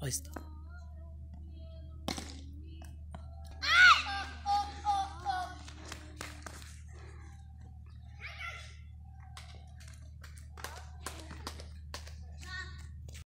Ahí está.